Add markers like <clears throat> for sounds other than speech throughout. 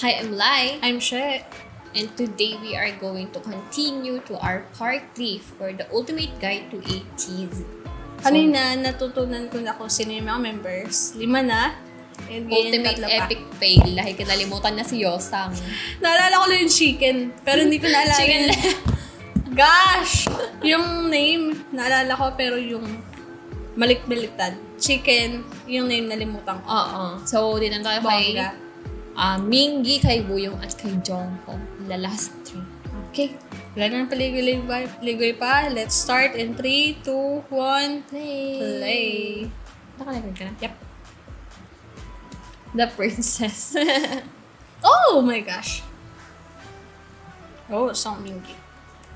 Hi, I'm Lai. I'm She. And today we are going to continue to our part 3 for the ultimate guide to 80s. Kanina, natutunan ko na kung sino yung mga members. Lima na. And ngayon, Ultimate tatlo pa. epic fail dahil kinalimutan na si Yosang. Naalala ko lang yung chicken. Pero hindi ko naalala Chicken yung... Gosh! Yung name, naalala ko, pero yung malik-baliktad. Chicken, yung name nalimutan ko. Oo. So, din tayo kay Bongga. Ah, Mingi, kay Buyong, at kay Jongho. The last three. Okay. Wala na paligoy-ligoy pa. Let's start in 3, 2, 1, Play. play. Nakalag ka na? Yep. The Princess. <laughs> Oh my gosh! Oh, Song Mingi.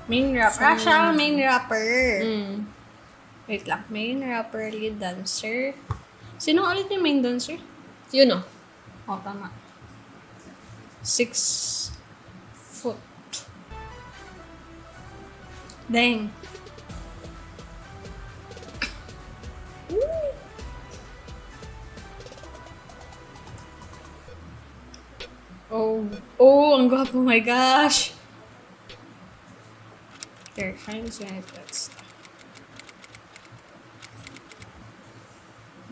Main rapper. Ah, siya ang main rapper. mm. Wait lang. Main rapper, lead dancer. Sino ulit yung main dancer? Yun o. Oh, tama. Six foot. Dang. Oh. Oh, ang gwapo. Oh my gosh. There, trying to say that's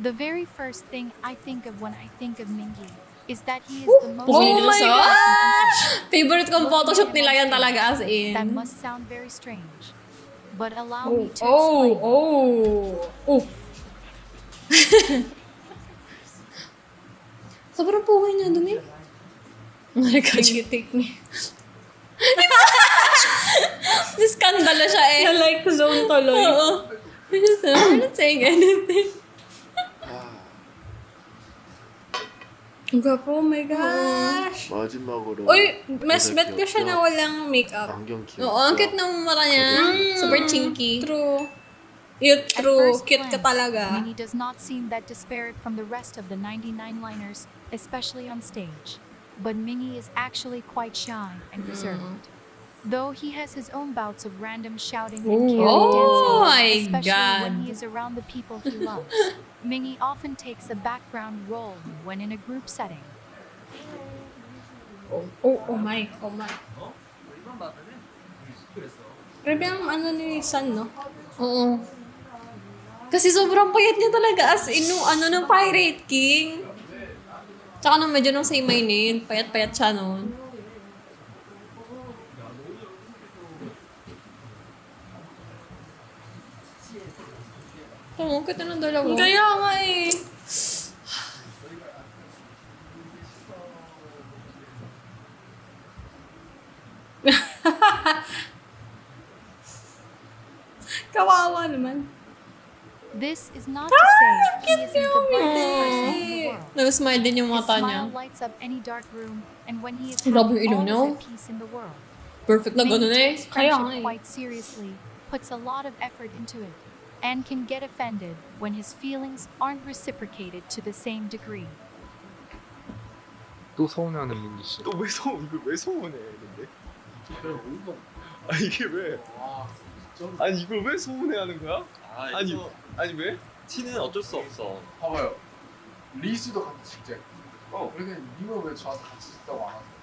The very first thing I think of when I think of Mingi is that he is the most Oh Oh my gosh! Favorite kong photoshoot nila yan talaga as That in. must sound very strange. But allow Oh, me to oh, explain. oh, oh. <laughs> Sobrang puhay niya eh. Oh my God. You take me? <laughs> Skandalo siya eh. I like zone tuloy. Oo. I'm not saying anything. gwapo, oh my gosh. 마지막으로 Uy, mas bet ko siya na walang makeup. 안경 귀엽죠? Oo, ang cute ng mata niya. Super chinky. True. Yun, At true. first Cute ka glance, talaga. Minnie does not seem that disparate from the rest of the 99 liners, especially on stage. But Mingy is actually quite shy and reserved. Though he has his own bouts of random shouting and Ooh. carry Oh dancing, especially when he is around the people he <laughs> loves. Mingi often takes a background role when in a group setting. Oh, oh, oh my, oh my. Grabe ang ano ni San, no? Oo. Kasi sobrang payat niya talaga as in nung ano ng Pirate King. Tsaka nung medyo nung say my name, payat-payat siya noon. Oo, ang kita ng dalawa. Kaya nga eh. <laughs> Kawawa naman. This is not to say he isn't the brightest person in the world. Nag-smile din yung His mata niya. smile lights up any dark room, and when he is happy, all is oh. at peace in the world. Perfect na ganun eh. Kaya nga eh. quite seriously, puts a lot of effort into it, and can get offended when his feelings aren't reciprocated to the same degree. 또 서운해하는 민기 씨. 또왜 서운 이걸 왜 서운해 근데? 아 이게 왜? 아니 이걸 왜 서운해하는 거야? 아, 아니 이거 아니 왜? 티는 어쩔 수 없어. 봐봐요. 리스도 같이 직접. 어. 그러니까 왜 저한테 같이 찍다고 안 하세요?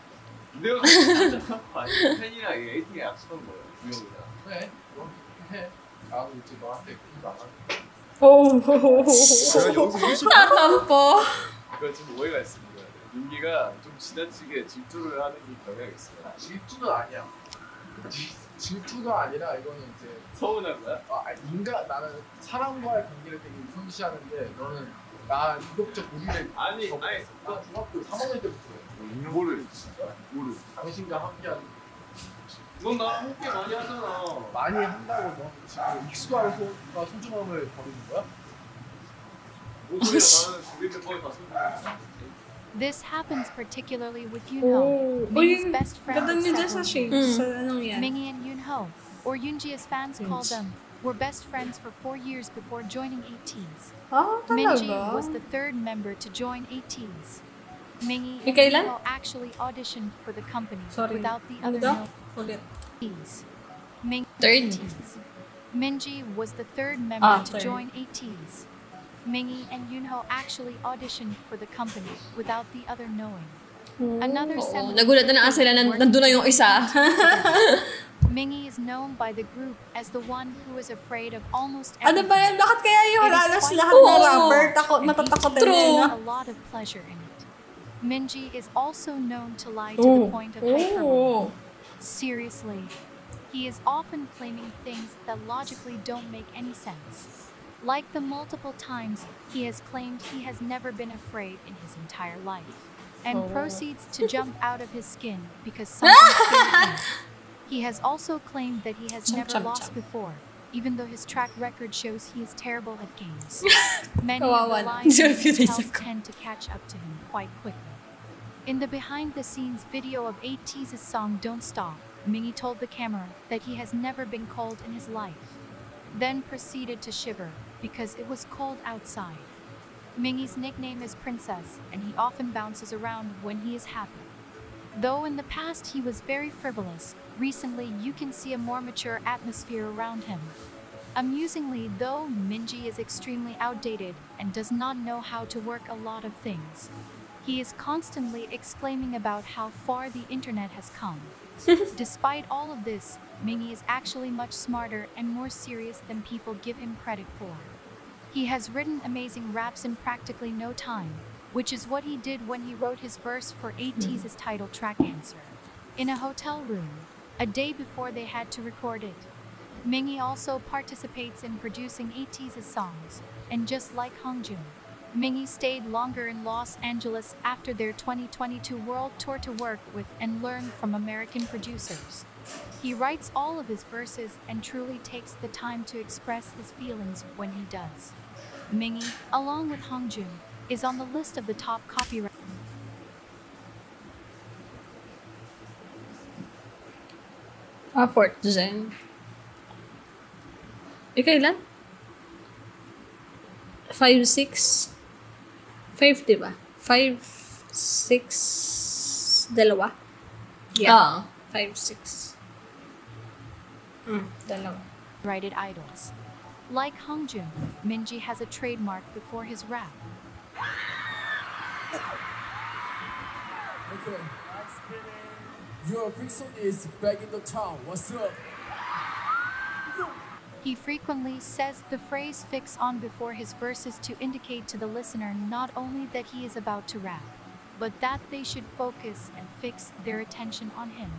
내가 <laughs> 팬이랑 에이팅에 약속한 거예요. 유영이랑. 해. 너 해. 나도 이제 너한테 안 할게. Oh. 내가 여기서. 그러니까 지금 오해가 있습니다. 윤기가 좀 지나치게 질투를 하는 경향이 있어요. 질투도 아니야. 질- 질투가 아니라 이거는 이제 서운한 거야? 아, 인간 나는 사람과의 관계를 되게 우선시하는데 너는 나 이덕적 우리를 아니, 더 아니. 나 중학교 3학년 때부터 진짜 뭐를 당신과 함께하는 이건 많이 하잖아. 많이 한다고 너 지금 소중함을 버리는 거야? This happens particularly with Yunho Ho, best friend Mingi and Yunho, or Yunji as fans call them, were best friends for four years before joining ATEEZ. Mingi was the third member to join ATEEZ. Mingi and Yunho actually auditioned for the company without the other. Ulit. Ts. Ming Third. ATEEZ. Mingi was the third member Ah, to third. join ATEEZ. Mingi and Yunho actually auditioned for the company without the other knowing. Another Oo, semi- nagulat na nga sila, nan- nandun na yung isa. <laughs> Mingi is known by the group as the one who is afraid of almost Ano ba yan? Bakit kaya yung halos lahat ng Oo. rapper takot, and he matatakot takes din eh, a lot of pleasure in it. Mingi is also known to lie to the point of hyperbole. Oh. Seriously, he is often claiming things that logically don't make any sense. Like the multiple times he has claimed he has never been afraid in his entire life, and proceeds to <laughs> jump out of his skin because something. <laughs> He has also claimed that he has Jump, never jump, lost jump. before, even though his track record shows he is terrible at games. <laughs> Many of the lines he tells tend to catch up to him quite quickly. In the behind the scenes video of ATEEZ's song Don't Stop, Mingi told the camera that he has never been cold in his life, then proceeded to shiver because it was cold outside. Mingi's nickname is Princess, and he often bounces around when he is happy. Though in the past he was very frivolous, recently you can see a more mature atmosphere around him. Amusingly, though, Mingi is extremely outdated and does not know how to work a lot of things. He is constantly exclaiming about how far the internet has come. <laughs> Despite all of this, Mingi is actually much smarter and more serious than people give him credit for. He has written amazing raps in practically no time, which is what he did when he wrote his verse for ATEEZ's hmm. title track Answer. In a hotel room, a day before they had to record it. Mingi also participates in producing ATEEZ's songs, and just like Hongjoong, Mingi stayed longer in Los Angeles after their 2022 world tour to work with and learn from American producers. He writes all of his verses and truly takes the time to express his feelings when he does. Mingi, along with Hongjoong, is on the list of the top copyright. Ah, fourth. Zen. Eh, kailan? 5, 6, 5, di ba? 5, 6, dalawa? Ah. 5, 6. Mm, dalawa. Rated idols. Like Hongjoong, Mingi has a trademark before his rap. Okay. Your Pixel is back in the town. What's up? He frequently says the phrase fix on before his verses to indicate to the listener not only that he is about to rap, but that they should focus and fix their attention on him.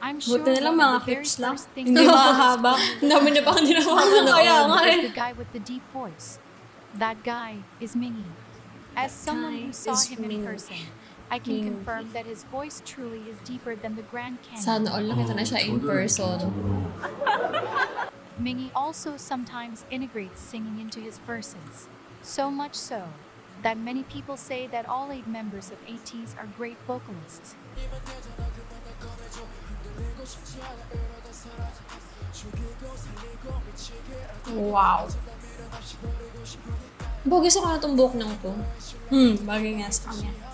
I'm sure Buti na mga the very clips lang. first things Hindi mahaba. Ang dami na baka hindi na <laughs> Kaya nga eh. the guy with the deep voice. That guy is Mingi. As someone who saw him in person, I can confirm that his voice truly is deeper than the Grand Canyon. Sana all nakita na siya in person. <laughs> Mingi also sometimes integrates singing into his verses. So much so that many people say that all eight members of ATEEZ are great vocalists. Wow. Bogis ako na itong buhok ng to. Hmm, bagay nga sa kanya.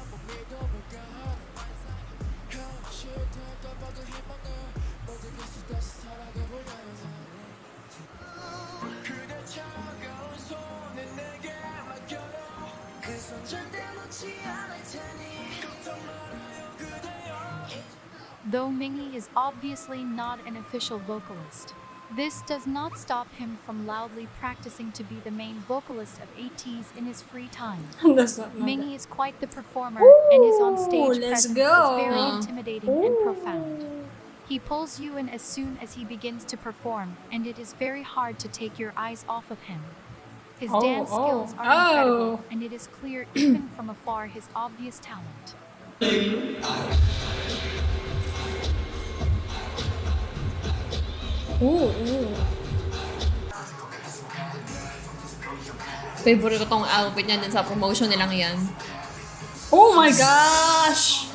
Though Mingi is obviously not an official vocalist, this does not stop him from loudly practicing to be the main vocalist of ATEEZ in his free time. <laughs> That's not Mingi is quite the performer, and his on-stage presence go. is very intimidating and profound. He pulls you in as soon as he begins to perform, and it is very hard to take your eyes off of him. His Oh, dance oh, skills are oh. incredible, and it is clear even <clears throat> from afar his obvious talent. Ooh, ooh. Favorite ko tong outfit niya din sa promotion nilang yan. Oh my gosh!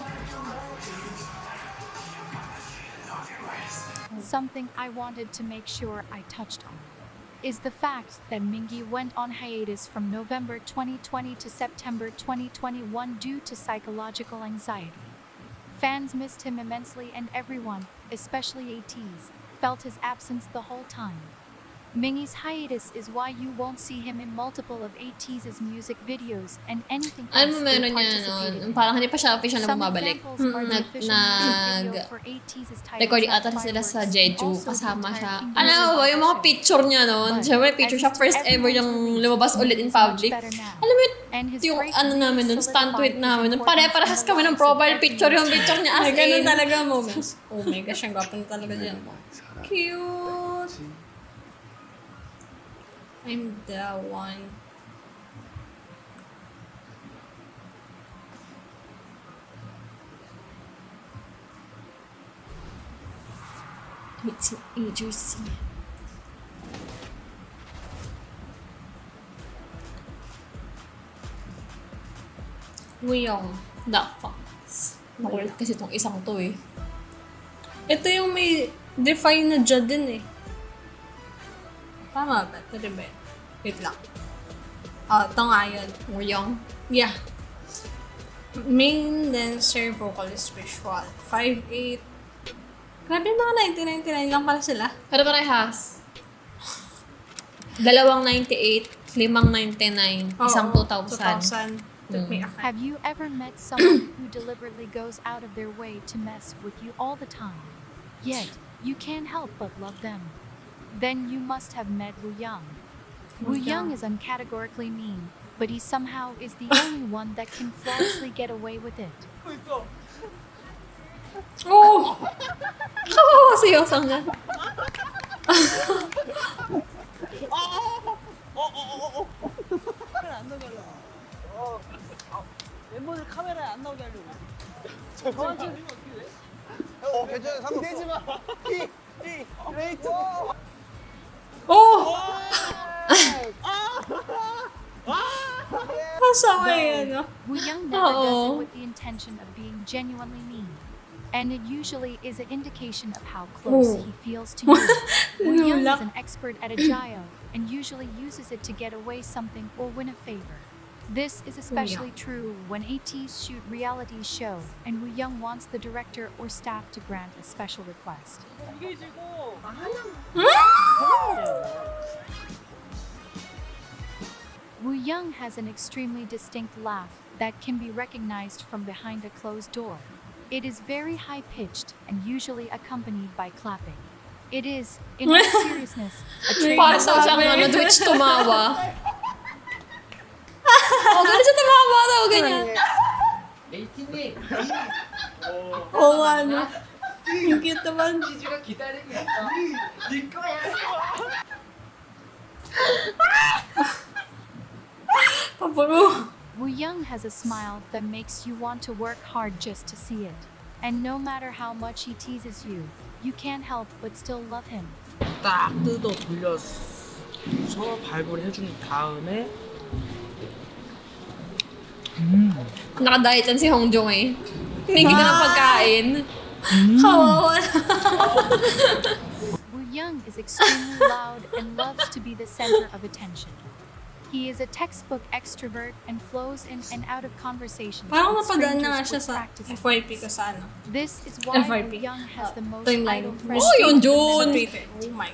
Something I wanted to make sure I touched on is the fact that Mingi went on hiatus from November 2020 to September 2021 due to psychological anxiety. Fans missed him immensely, and everyone, especially ATEEZ, felt his absence the whole time. Mingy's hiatus is why you won't see him in multiple of AT's music videos and anything else Alam mo, meron niya noon. Parang hindi pa siya official na bumabalik. Mm-hmm. Nag, nag, recording ata sila sa Jeju. Kasama siya. Alam mo ba, yung mga picture niya noon. Siyempre, picture siya. First ever yung lumabas ulit in public. Alam mo, yung ano namin noon, stunt tweet namin noon. Pare-parehas kami ng profile picture yung picture niya. Ay, ganun talaga moment. Oh my gosh, ang gwapo na talaga dyan. Cute! I'm the one. It's agency. Wiyong. The Fox. Makulit kasi itong isang to eh. Ito yung may define na dyan din eh. Tama ba? Rin ba yun? Wait lang. Ah, ito nga yun. Wiyong. Yeah. Main dancer, vocalist, visual. 5'8". Grabe mga 1999 lang pala sila. Pero parehas. Dalawang 98, limang 99, isang Oo, 2000. 2000. Took me a fact. Have you ever met someone <coughs> who deliberately goes out of their way to mess with you all the time? Yet, you can't help but love them. Then you must have met Wooyoung. Wu Yang is uncategorically mean, but he somehow is the <laughs> only one that can flawlessly get away with it. Oh! Oh, Oh, Sangan. 멤버들 카메라에 안 나오게 하려고. 저한테 어떻게 돼? 어, 괜찮아. 상관없어. 기대지 마. 이, 이, 레이트. Oh! Masama yun, no? Wooyoung never does Oo. it with the intention of being genuinely mean. And it usually is an indication of how close Oh. he feels to you. <laughs> Wooyoung is an expert at agile and usually uses it to get away something or win a favor. This is especially true when ATEEZ shoot reality show and Wooyoung wants the director or staff to grant a special request. Wooyoung has an extremely distinct laugh that can be recognized from behind a closed door. It is very high pitched and usually accompanied by clapping. It is, in all <laughs> seriousness, a true Twitch <laughs> oh, 인기했더만 지주가 기다리고 has a smile that makes you want to work hard just to see it. And no matter how much he teases you, you can't help but still love him. 딱 뜯어 돌려서 발굴 해준 다음에 음. Nakadiet lang si Hongjoong eh. May. Mm. pagkain. Kawawa. <laughs> Wu Young is extremely loud and loves to be the center of attention. He is a textbook extrovert and flows in and out of conversations. Parang with napadaan na nga siya sa. FYP ko sa ano. This is why Wu FYP. Young has the oh, most Timeline. idol Oh, friends. yun, Sa Jun! Twitter. Oh my.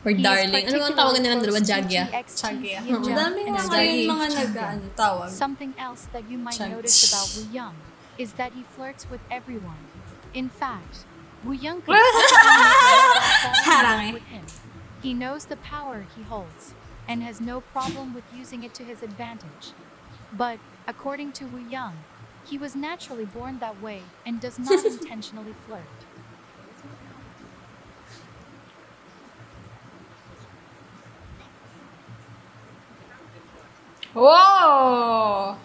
Or darling. Ano ang tawagan nila ng dalawa? Jagya? Chagya. Jagya. Ang dami nga And ngayon mga nag ano, tawag. Something else that you might Chag- notice about Wooyoung is that he flirts with everyone. In fact, Wooyoung could <laughs> Sarang eh. with him. He knows the power he holds and has no problem with using it to his advantage. But according to Wooyoung, he was naturally born that way and does not <laughs> intentionally flirt. Whoa!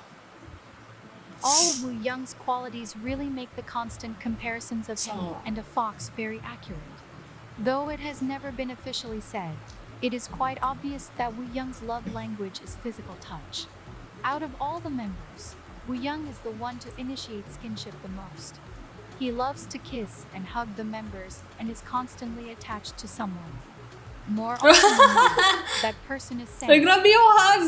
All of Wooyoung's qualities really make the constant comparisons of him and a fox very accurate. Though it has never been officially said, it is quite obvious that Wooyoung's love language is physical touch. Out of all the members, Wooyoung is the one to initiate skinship the most. He loves to kiss and hug the members and is constantly attached to someone. More <laughs> that person is Ay, San. grabe yung hug!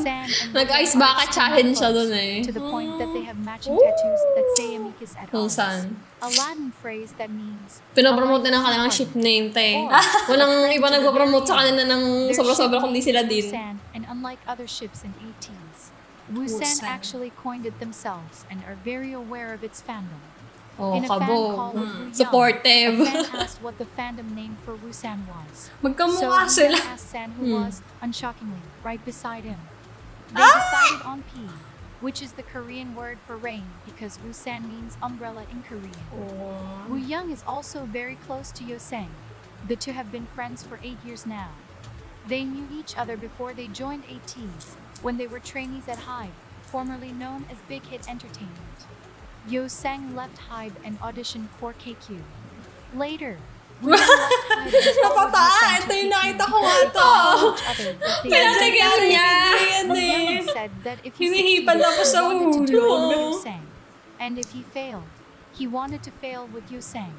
Nag-ice are challenge siya dun eh. To the point that they have matching tattoos that say amicus at arms. Busan. A Latin phrase that means Pinopromote na ng kanilang ship name, te. <laughs> Walang iba nagpo-promote sa kanila ng sobra-sobra kundi sila din. And unlike other ships in ATs, Wusan Wusan. actually coined it themselves and are very aware of its fandom. Oh, In a fan kabo. call with Wooyoung, Supportive. a fan <laughs> asked what the fandom name for Wusan was. So Magkamukha Wu sila. Young asked San who Hmm. was, unshockingly, right beside him. They decided on P, which is the Korean word for rain because Wusan means umbrella in Korean. Wooyoung is also very close to Yeosang. The two have been friends for eight years now. They knew each other before they joined ATEEZ, when they were trainees at Hive, formerly known as Big Hit Entertainment. Yeosang left Hive and auditioned for KQ. Later, <laughs> Wooyoung left Hive and followed Napata! Yeosang Ito to yung nakita ko nga to. They each other that they Pinatigan would- niya! Wooyoung said that if he Hinihipan ako sa he wanted to do it with ulo. And if he failed, he wanted to fail with Yeosang.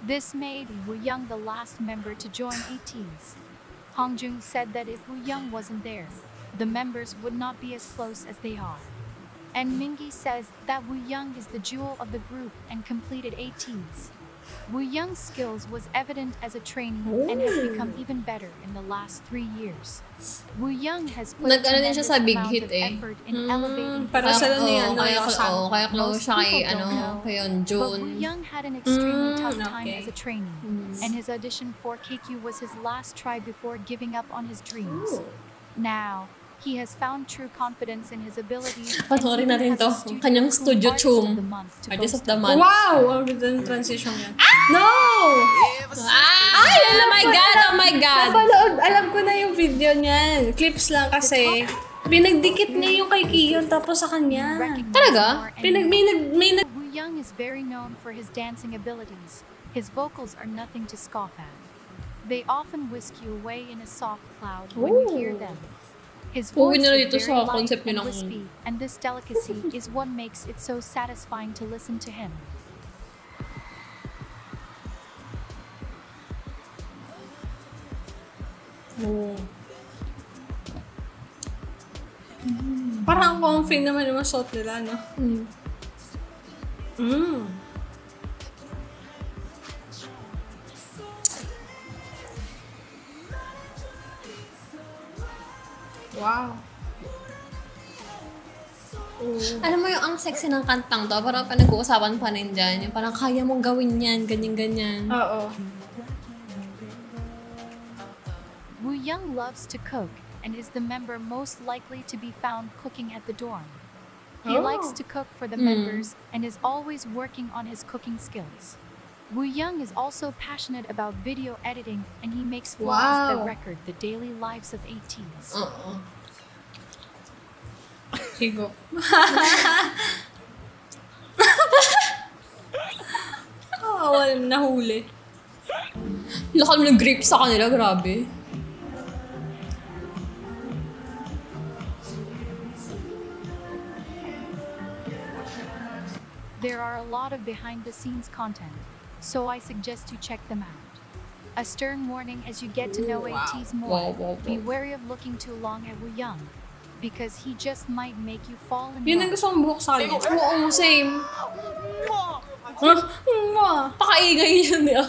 This made Wooyoung the last member to join ATEEZ. Hong Jun said that if Wooyoung wasn't there, the members would not be as close as they are. And Mingi says that Wu Young is the jewel of the group and completed ATEEZ. Wu Young's skills was evident as a trainee and has become even better in the last three years. Wooyoung has put a Nag-ano din siya sa Big Hit of eh. effort in Mm, elevating para his sila Kaya, ni ano, kaya, Yeosang. oo, kaya close Most siya kay, people ano, don't know, kay Yeon But Wu Young had an extremely Mm, tough time okay. as a trainee, and his audition for KQ was his last try before giving up on his dreams. Now, he has found true confidence in his abilities. <laughs> Panoorin natin to. a studio Kanyang studio chum. Artist of the month. Wow! Ang ganda ng transition yan. No! Ay, oh my God, oh my God. Napanood, alam ko na yung video niyan. Clips lang kasi. Pinagdikit niya yung kay Kiyon tapos sa kanya. Talaga? Pinag, may nag, may nag, Wu Young is very known for his dancing abilities. His vocals are nothing to scoff at. They often whisk you away in a soft cloud when you hear them. His voice na is dito very sa light concept and nilang- wispy, and this delicacy is what makes it so satisfying to listen to him. parang comfy naman yung suot nila, no? Mm. Mm. Wow. Alam mo yung ang sexy ng kantang to, parang pinag-uusapan pa rin dyan. Yung parang kaya mong gawin yan, ganyan-ganyan. Oo. Wooyoung loves to cook and is the member most likely to be found cooking at the dorm. He Oh. likes to cook for the Mm. members and is always working on his cooking skills. Wooyoung is also passionate about video editing and he makes vlogs that Wow. record the daily lives of ATEEZ. Oo. Higo. oh, wala nahuli. Lakal mo ng grip sa kanila, grabe. There are a lot of behind the scenes content, so I suggest you check them out. A stern warning as you get to know ATEEZ more. Wow, wow, Be wary of looking too long at Wooyoung, because he just might make you fall in Yun ang love. gusto kong buhok sa kanya. Oo, same. Mwah! Pakaingay yun eh.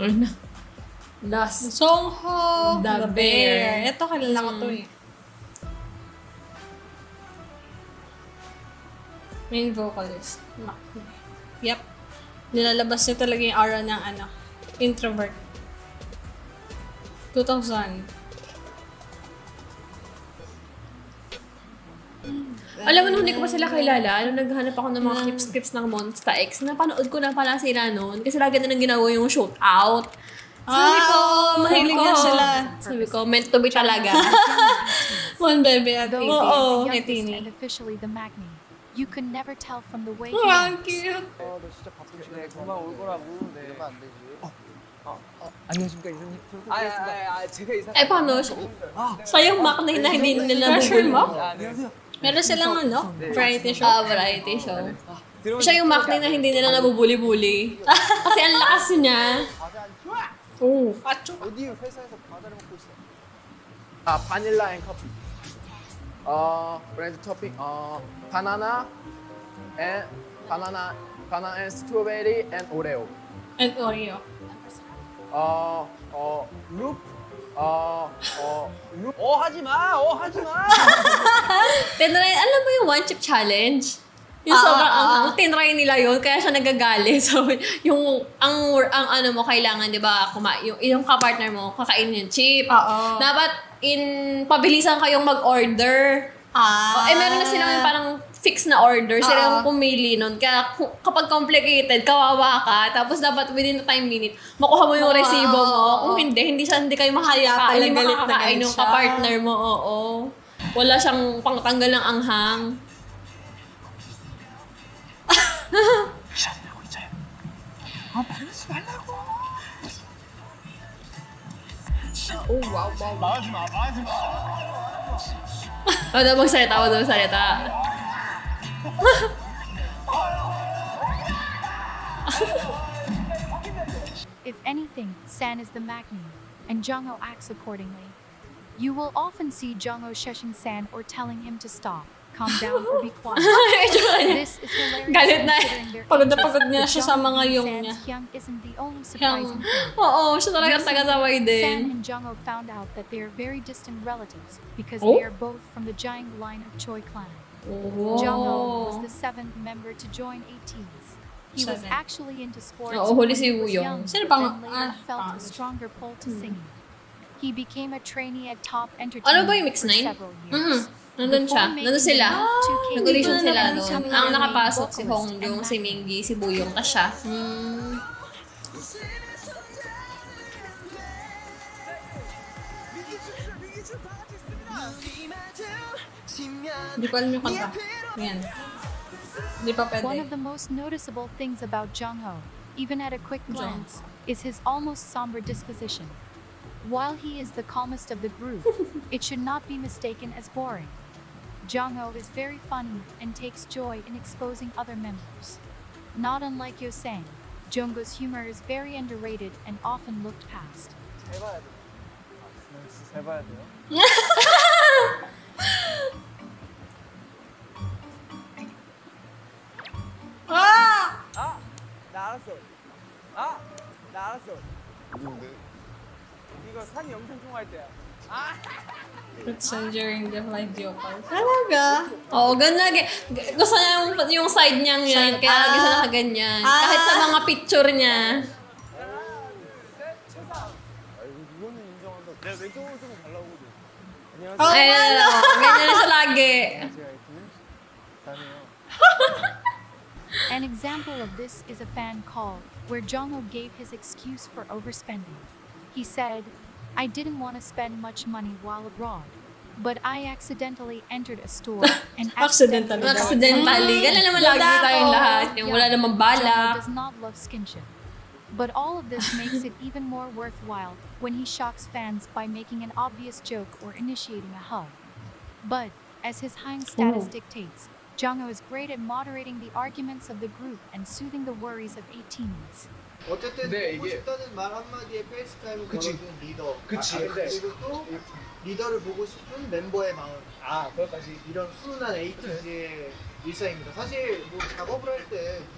Ano na? Last. Songho, The The, Bear. Bear. Ito, kilala ko to eh. Main vocalist. Naku. Yep. Nilalabas niya talaga yung aura ng ano, introvert. 2000. Alam mo, nung hindi ko pa sila kilala, nung naghanap ako ng mga clips-clips ng Monsta X, napanood ko na pala sila noon. Kasi lagi na nang ginawa yung shoot out. Sabi ko, Ah, mahilig ko, na sila. Sabi ko, meant to be talaga. <laughs> One baby at Though 80. he is Oo, the youngest 18 and officially the Magni, you can never tell from the way he Oh, ang acts. cute. 네, 금방 올 거라고. 네. 안녕하십니까 이사님. 아, 아, 아, 아 제가 이사. Eh, paano siya? Siya yung McNay na hindi nila Pressure mo? nabubulol. 아, 안녕하세요. Meron silang ano, variety show. Ah, variety show. 들어오세요. Siya yung McNay na hindi nila nabubuli-buli. Kasi <laughs> ang lakas niya. Oo. Acho. 어디 회사에서 과자를 먹고 있어. 아 바닐라 앤 커피. 어 브랜드 토핑 어 바나나 앤 바나나 바나나 앤 스트로베리 앤 오레오. And Oreo. 어어 룹. 어어 Ah, oh. Oh, haji ma! Oh, haji ma! tinry, alam mo yung one chip challenge? Yung ah, sobrang ah, anghang, ah. tinry nila yun, kaya siya nagagalit. <laughs> So, yung, ang, ang ano mo, kailangan, di ba, kuma, yung, yung kapartner mo, kakainin yung chip. Oo. Dapat, in, pabilisan kayong mag-order. Ah. Oh, eh, meron na silang yung parang fixed na order. Sila yung pumili nun. Kaya kapag complicated, kawawa ka. Tapos dapat within the time minute, makuha mo yung resibo mo. Kung hindi, hindi siya, hindi kayo makakakain. Hindi makakakain yung kapartner mo. Oo. Wala siyang pangtanggal ng anghang. <laughs> oh, wow, wow. Oh Huwag daw magsalita, huwag daw magsalita. <laughs> If anything, San is the maknae, and Jongho acts accordingly. You will often see Jongho shushing San or telling him to stop, calm down, or be <laughs> quiet. this is hilarious Galit na. Pagod na ages, pagod niya but siya sa Jongho mga and yung San's niya. hyung isn't the only surprising thing. <laughs> Oo, siya talaga taga-sabay San and Jongho found out that they are very distant relatives because Oh? they are both from the giant line of Choi clan. Jungho was the seventh member to join ATEEZ. He was actually into sports huli when si he was Woo-young. young, Sino then ah, felt a stronger pull to singing. He became a trainee at Top Ano Entertainment ba yung Mix for 9? several years. Mhm. Nandun siya. Nandun sila. K-pop, Nag-audition sila doon. Ang nakapasok si and si Minggi, si Buyong, tas siya. Hmm. Hindi ko alam yung kanta. Yan. Hindi pa pwede. One of the most noticeable things about Jongho, even at a quick glance, is his almost somber disposition. While he is the calmest of the group, <laughs> it should not be mistaken as boring. Jongho is very funny and takes joy in exposing other members. Not unlike Yeosang, Jongho's humor is very underrated and often looked past. <laughs> 알았어. 아, 나 알았어. 누군데? 이거 산이 영상 통화할 때야. It's during the live vocals. Talaga? Oo, ganun lagi. G- Gusto niya yung, yung side niyang yan, Side- kaya lagi siya ah. nakaganyan. Ah. Kahit sa mga picture niya. 아, 이거 이거는 인정한다. 내가 왼쪽으로 좀 달라고거든. 안녕하세요. Oh, Ay, ano? ganyan na siya lagi. An example of this is a fan call, where Jongho gave his excuse for overspending. He said, I didn't want to spend much money while abroad, but I accidentally entered a store and <laughs> accidentally. accidentally ganun naman lagi tayong does not love skinship. But all of this makes it even more worthwhile when he shocks fans by making an obvious joke or initiating a hug. But as his high status Ooh. dictates Jongho is great at moderating the arguments of the group and soothing the worries of ATEEZ. 어쨌든 네, 보고 이게... 싶다는 말 한마디에 페이스타임을 그치. 걸어준 리더 그치. 아, 그리고 또 리더를 보고 싶은 멤버의 마음 아 그것까지 이런 순한 에이티즈의 일상입니다 사실 뭐 작업을 할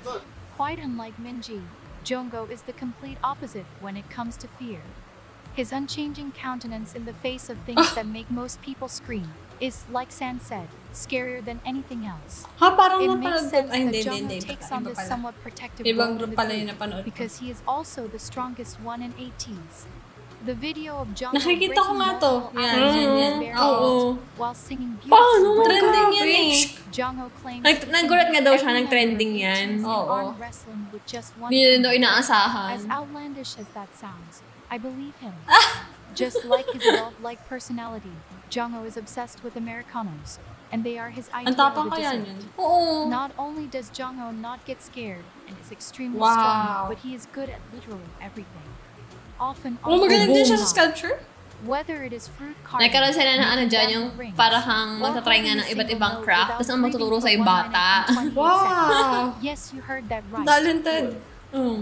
누가 Quite unlike Mingi, Jongho is the complete opposite when it comes to fear. His unchanging countenance in the face of things <laughs> that make most people scream is, like San said, scarier than anything else. Ha, parang It makes sense Ay, hindi, that Jungho hindi. takes on this somewhat protective Ibang role in group the pala yung group napanood because he is also the strongest one in ATs. The video of Jungho Nakikita ko nga to. Yan, yan, yan. Oo. while singing Paano beautifully. naman Trending grabe? yan eh. Jungho claims Nag- nagulat nga daw siya, member of yan. Oo. Hindi daw inaasahan. As outlandish as that sounds, I believe him. Ah! Just like his <laughs> adult-like personality, Jongho is obsessed with Americanos, and they are his Ang idea tapang of a dessert. Oo. Not only does Jongho not get scared and is extremely Wow. strong, but he is good at literally everything. often Oh, magaling din siya sa Boom. sculpture. Whether it is fruit carving, Nagkaroon sila ng ano making dyan, down yung the rings, para kang or magta-try nga holding ng a iba't single ibang note craft, without tapos ang magtuturo breathing sa for yung one bata. minute and 28 seconds. <laughs> Wow! Yes, you heard that right. Talented. Mm.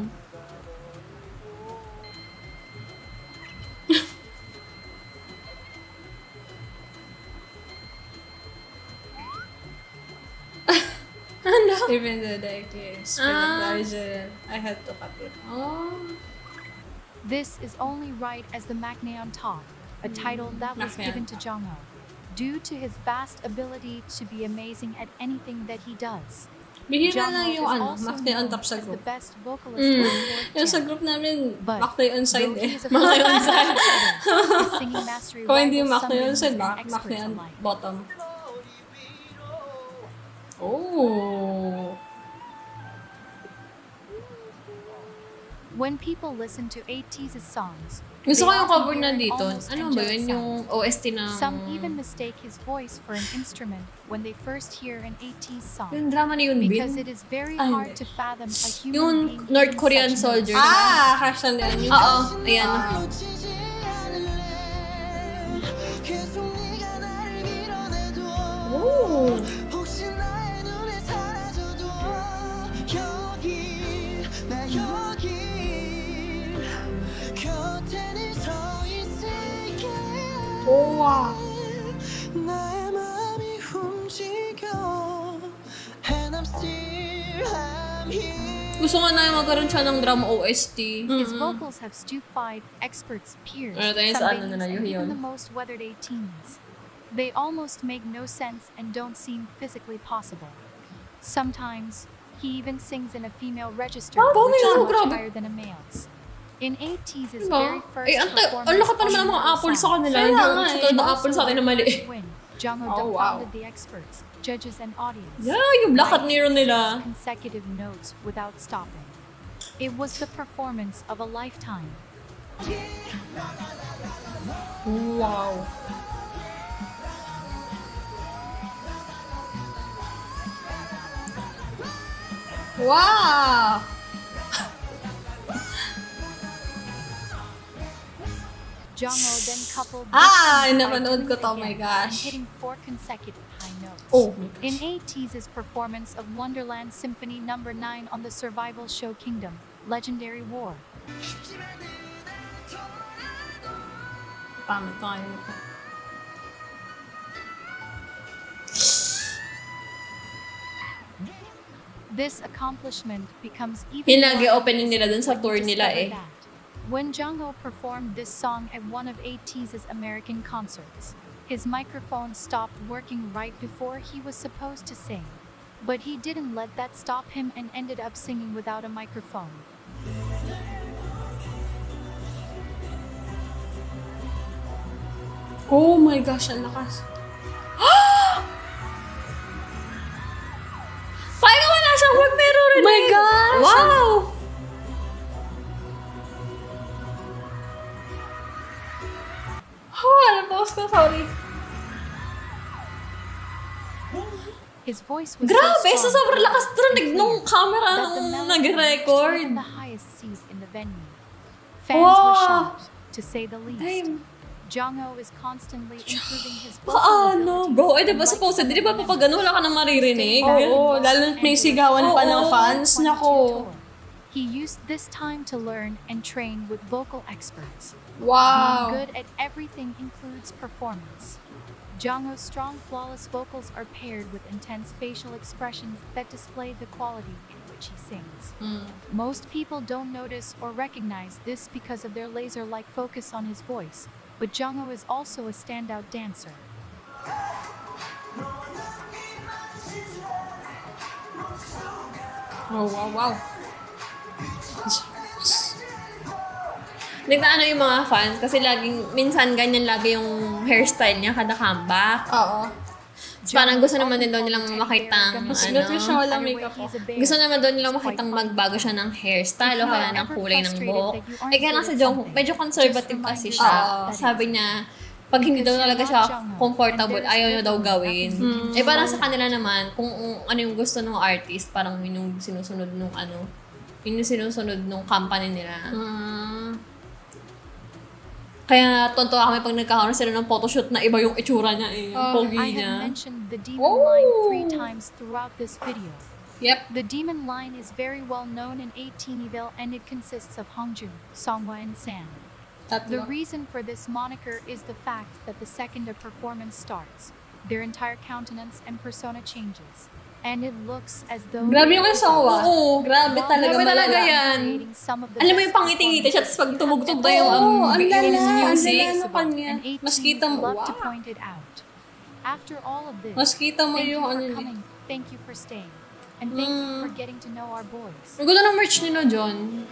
Ano? Even though the is Ah. I had to cut it. Oh. This is only right as the Maknae on top, a title that was Maknae. given to Jongho, due to his vast ability to be amazing at anything that he does. Bihira lang yung is ano, also on top sa as the best vocalist Mm. the Yung sa group namin, But Maknae on side though eh. he is a <laughs> Maknae on side. singing mastery Kung hindi rivals some on side, beginners Mak- and Maknae experts on bottom. Oh. When people listen to ATEEZ songs, Gusto they ko yung cover na dito. Ano ba yun? Yung. OST ng... Some even mistake his voice for an instrument when they first hear an ATEEZ song. Yung drama ni Yun Because Bin. it is very Ay, hard to fathom a human Yung being North Korean such soldier. Ah, crush na yan. Yung Oo, ayan. Oh. Wow. Gusto nga na magkaroon siya ng drama OST. His vocals have stupefied experts' peers, Ano tayo sa some ano na babies, yun, and yun? even the most weathered 18s. They almost make no sense and don't seem physically possible. Sometimes, he even sings in a female register, which is much higher than a male's. In 80s, his Diba? very first Eh, ang, ta- ang performance laki pa naman ng on mga apple sa kanila. Kaya Yung nga eh. apple sa atin na mali. Win. Oh, wow. dumbfounded the experts, judges, and audience. Yeah, yung black at Nero by nila. consecutive notes without stopping. It was the performance of a lifetime. Wow. Wow! Jongho then coupled Ah, napanood ko to, oh my gosh. hitting four consecutive high notes. Oh my In 80s, his performance of Wonderland Symphony Number 9 on the survival show Kingdom, Legendary War. Pamit tayo nito. This accomplishment becomes even lagi more opening nila dun sa tour nila eh. that. When Jongho performed this song at one of ATEEZ's American concerts, his microphone stopped working right before he was supposed to sing. But he didn't let that stop him and ended up singing without a microphone. Oh my gosh, ang lakas. Paano wala siyang wag pero rin? Oh my gosh! Wow! Ko, sorry. His voice was Grabe, so sa sobrang lakas rinig nung camera nung nag-record. the highest seat in the venue. Fans were Wow! shocked, to say the least. Ay, Jongho is constantly improving his paano? Bro, eh, di ba supposed, di ba some papag ano, wala ka na maririnig? Oo, lalo na may sigawan pa ng fans. Nako. He used this time to learn and train with vocal experts. Wow. Being good at everything includes performance. Jongho's strong, flawless vocals are paired with intense facial expressions that display the quality in which he sings. Hmm. Most people don't notice or recognize this because of their laser like focus on his voice, but Jongho is also a standout dancer. Oh, wow, wow. Nagtaano yung mga fans kasi laging, minsan ganyan lagi yung hairstyle niya kada comeback. Oo. Tapos parang gusto naman din daw nilang makitang, Mas ano, gusto siya walang makeup gusto naman daw nilang makitang magbago siya ng hairstyle o kaya ng kulay ng buhok. Eh kaya lang si Jungkook, medyo conservative kasi siya. Oo. Sabi niya, pag hindi daw talaga siya comfortable, ayaw niya daw gawin. Eh parang sa kanila naman, kung ano yung gusto ng artist, parang yun yung sinusunod nung ano, yun yung sinusunod nung company nila. Mm. Kaya tontuwa kami pag nagkakaroon sila ng photoshoot na iba yung itsura niya eh. Yung Oh, pogi I niya. have mentioned the demon line three times throughout this video. Yep. The demon line is very well known in 18eville and it consists of Hongjun, Songhwa, and San. The reason for this moniker is the fact that the second a performance starts, their entire countenance and persona changes, and it looks as though Grabe yung Songwa. Oo. Grabe talaga. Grabe talaga yan. Alam mo yung pangiti-ngiti siya, tapos pag tumugtog na yung, um, ang lala, ang music. lala. Kanya? and Mas 18s kita mo, wow. After all of this, Mas kita mo you yung ano coming, thank you for staying, and thank you Mm. for getting to know our boys. Ang gulo ng merch nila, John.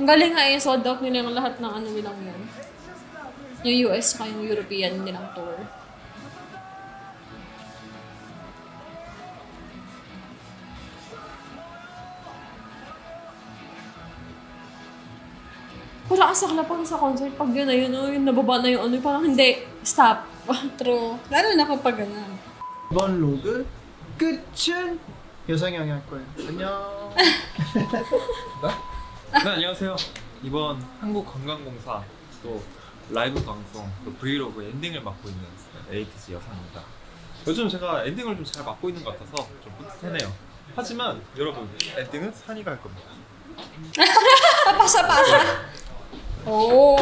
Ang galing nga eh, sold out nila yung lahat ng ano nilang yun. Yung US saka yung European nilang tour. Wala ka sakla pag sa concert, pag yun na yun, oh, yung nababa na yung ano, parang hindi, stop. <laughs> True. Lalo na kapag ganun. 이번 로그 끝은 여상이 형이 할 거예요. 안녕. 네 안녕하세요. 이번 한국관광공사 또 라이브 방송 또 브이로그 엔딩을 맡고 있는 에이티즈 여상입니다. 요즘 제가 엔딩을 좀 잘 맡고 있는 것 같아서 좀 뿌듯하네요. 하지만 여러분 엔딩은 산이가 할 겁니다. Pasa-pasa. Oh.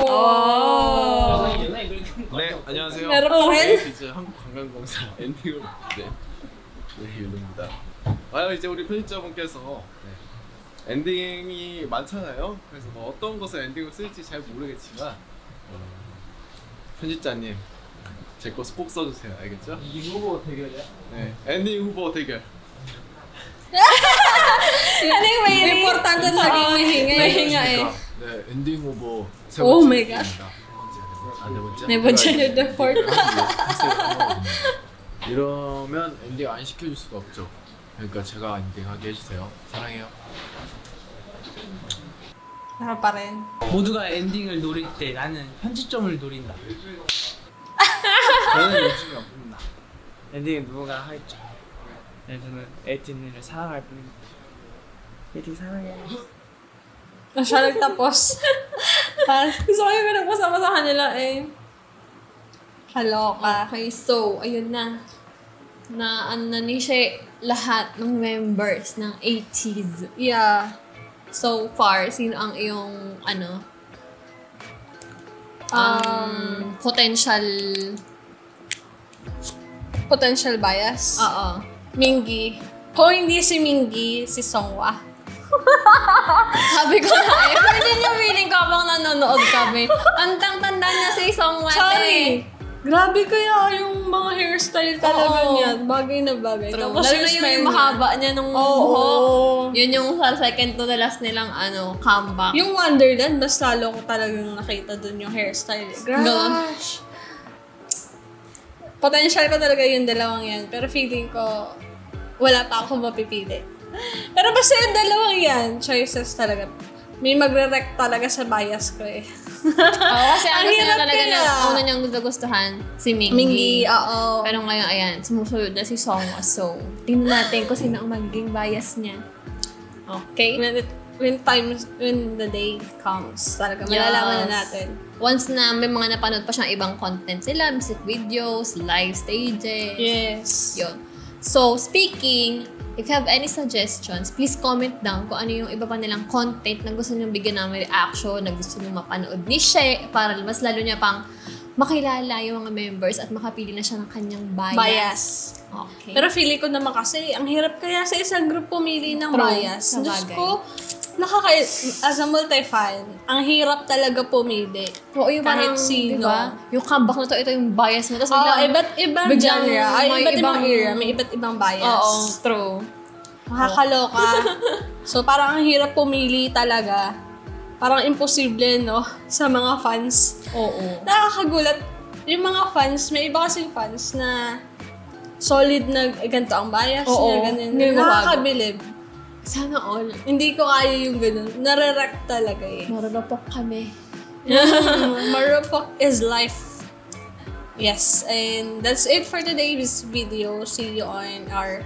네, 안녕하세요. Meron pa rin? 이제 한국관광공사 엔딩을 네, 네 윤우입니다. 아 이제 우리 편집자분께서 네, 엔딩이 많잖아요. 그래서 뭐 어떤 것을 엔딩을 쓸지 잘 모르겠지만 어, 편집자님 제거꼭 써주세요. 알겠죠? 이 후보 대결이야? 네, 엔딩 후보 대결. Yung may Importante lagi. May hinga eh. 네, 엔딩 후보 세 Oh 번째. my God. 아, 네 번째. 네 번째. The fourth. 이러면 엔딩 안 시켜줄 수가 없죠. 그러니까 제가 엔딩하게 해주세요. 사랑해요. Rin. 모두가 엔딩을 노릴 때 나는 편집점을 노린다. 저는 욕심이 없습니다. 엔딩은 누군가 하겠죠. 네, 저는 에이틴을 사랑할 뿐입니다. 에이틴 사랑해. Na siya nagtapos. Parang, Gusto ko yung pinagpasama sa kanila eh. Kaloka. Okay, so, ayun na. Na ano na ni siya lahat ng members ng 80s. Yeah. So far, sino ang iyong ano um, potential Potential bias. Oo. Mingi. Kung hindi si Mingi, si Songwa. <laughs> Sabi ko na eh, din yung feeling ko habang nanonood kami. Antang-tanda niya si Song Wate. Sorry. Grabe kaya yung mga hairstyle talaga Oo. niya. Bagay na bagay. True. Tapos Lalo na yung, yung mahaba niya nung Oo. buhok. Yun yung sa second to the last nilang ano, comeback. Yung Wonderland, mas lalo ko talagang nakita dun yung hairstyle. Gosh! Potential ko talaga yung dalawang yan. Pero feeling ko, wala pa akong mapipili. Pero basta yung dalawang yan, choices talaga. May magre-rect talaga sa bias ko eh. <laughs> Oo, kasi ang gusto niya talaga na una niyang gusto-gustuhan, si Mingy. Mingy, oo. Pero ngayon, ayan, sumusunod na si Song. So, tingnan natin kung sino ang magiging bias niya. Okay? When, it, when time, when the day comes, talaga malalaman na Yes. natin. Once na may mga napanood pa siyang ibang content sila, music videos, live stages. Yes. Yun. So, speaking, if you have any suggestions, please comment down kung ano yung iba pa nilang content na gusto nyo bigyan namin reaction, na gusto nyo mapanood ni She, para mas lalo niya pang makilala yung mga members at makapili na siya ng kanyang bias. Bias. Okay. Pero feeling ko naman kasi, ang hirap kaya sa isang group pumili ng True, bias. Diyos ko, nakaka as a multi-fan, ang hirap talaga pumili. Oo, yung kahit parang, sino. Diba? Yung comeback na to, ito yung bias mo. Tapos Oo, biglang- iba't ibang biglang genre. Ay, iba't ibang ibang- era. May iba't ibang bias. Oo, true. Nakakaloka. <laughs> so, parang ang hirap pumili talaga. Parang imposible, no? Sa mga fans. Oo. Nakakagulat. Yung mga fans, may iba kasing fans na solid na ganito ang bias Oo, niya, mo Nakakabilib. Sana all. Hindi ko kaya yung ganun. Nare-wreck talaga eh. Marunapok kami. <laughs> Marupok is life. Yes, and that's it for today's video. See you on our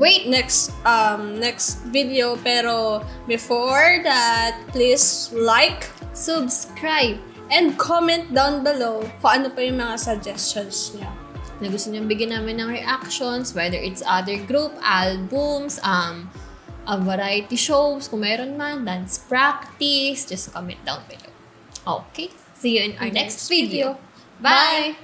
Wait, next um next video. Pero before that, please like subscribe and comment down below kung ano pa yung mga suggestions niyo. na gusto nyo bigyan namin ng reactions, whether it's other group, albums, um, a variety shows, kung meron man, dance practice, just comment down below. Okay? See you in our next video. Bye!